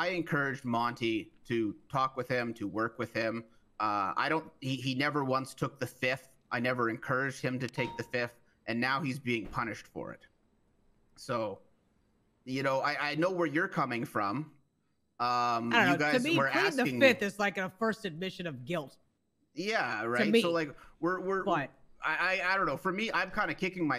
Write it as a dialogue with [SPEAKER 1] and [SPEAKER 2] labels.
[SPEAKER 1] I encouraged Monty to talk with him, to work with him. Uh, I don't. He, he never once took the fifth. I never encouraged him to take the fifth, and now he's being punished for it. So, you know, I, I know where you're coming from. Um,
[SPEAKER 2] I don't
[SPEAKER 1] you
[SPEAKER 2] know.
[SPEAKER 1] guys
[SPEAKER 2] to me,
[SPEAKER 1] were asking
[SPEAKER 2] the fifth is like a first admission of guilt.
[SPEAKER 1] Yeah, right.
[SPEAKER 2] me.
[SPEAKER 1] So like we're we're
[SPEAKER 2] But
[SPEAKER 1] I, I I don't know. For me, I'm kind of kicking myself.